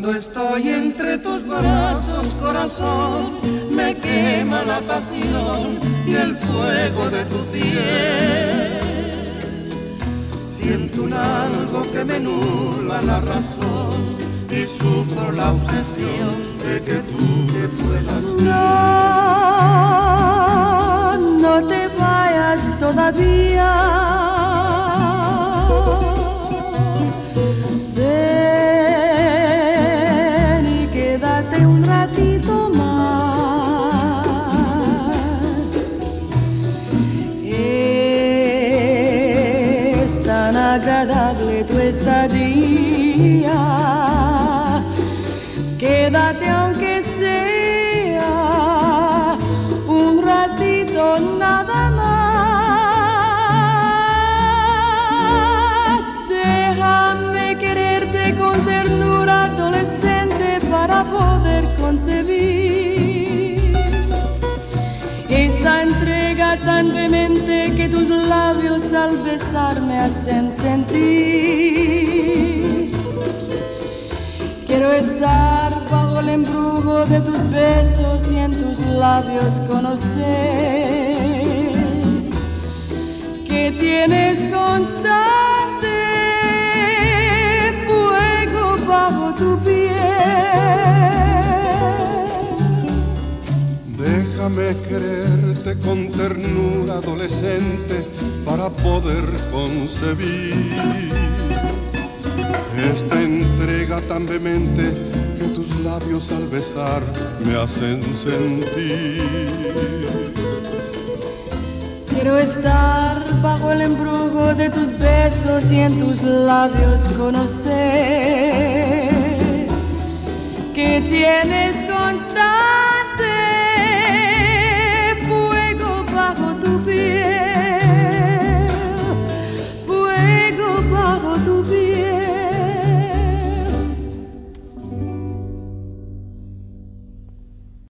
Cuando estoy entre tus brazos, corazón, me quema la pasión y el fuego de tu piel. Siento un algo que me nula la razón y sufro la obsesión de que tú te puedas ir. Tan agradable tu estadía. Quédate aunque sea un ratito nada más. Déjame quererte con ternura adolescente para poder concebir esta entrega tan vehemente que tus labios al besarme hacen sentir. Quiero estar bajo el embrujo de tus besos y en tus labios conocer que tienes constante fuego bajo tu piel. Déjame quererte con ternura adolescente para poder concebir esta entrega tan vehemente que tus labios al besar me hacen sentir. Quiero estar bajo el embrujo de tus besos y en tus labios conocer